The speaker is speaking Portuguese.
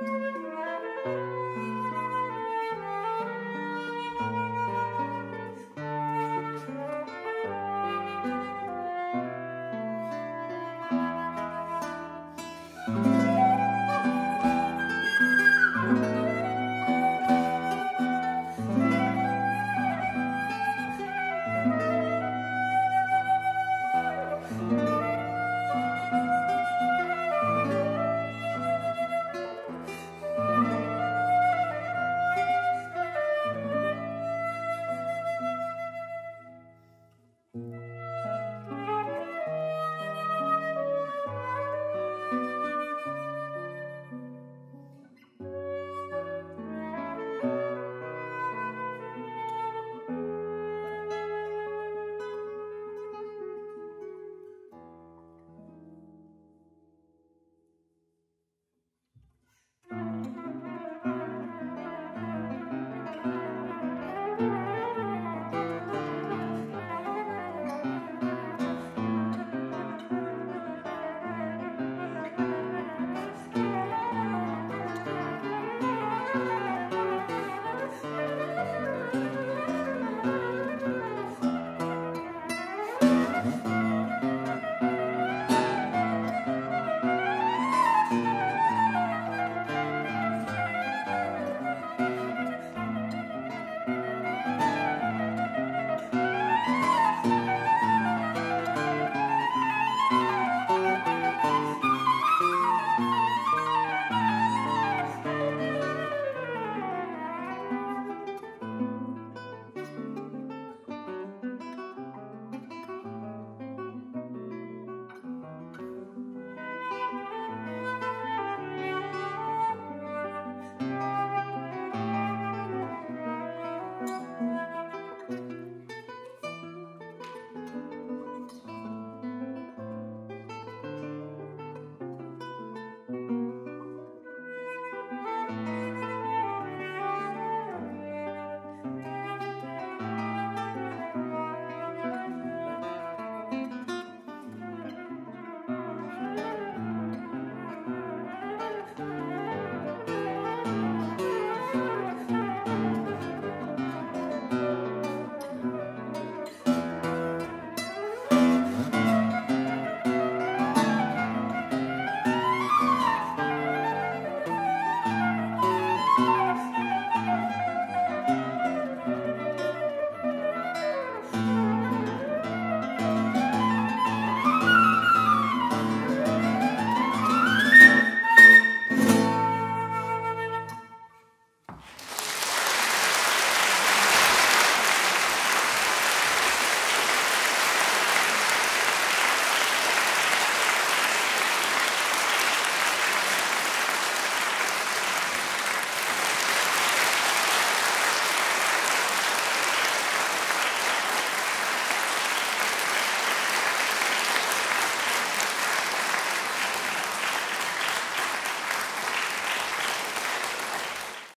Música